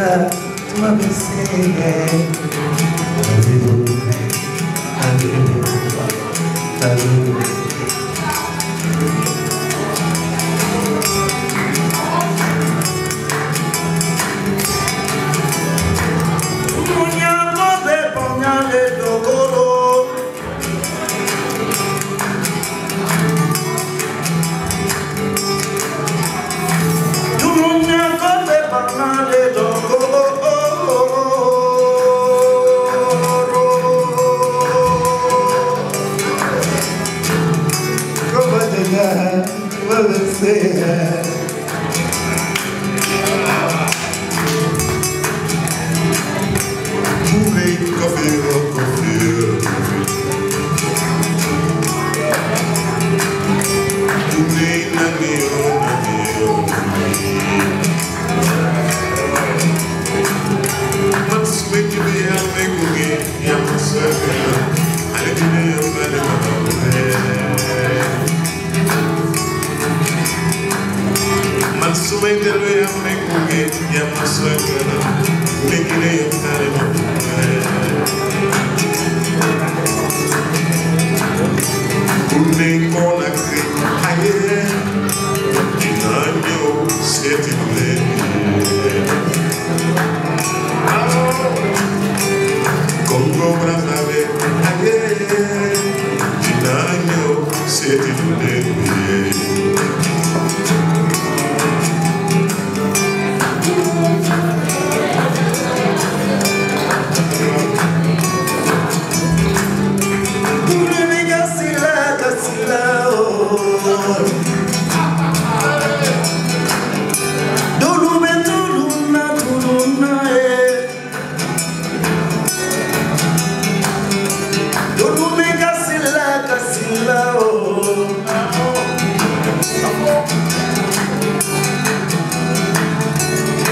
Hallelujah, what we say, other thing Thinking of my sweater, thinking of Taliban.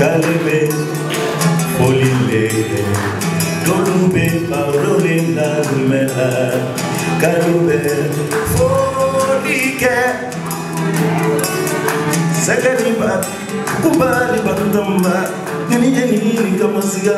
kalbe folile dolube paurolina mela kalbe folike sagariba kubali bandamba nini nini kamasiga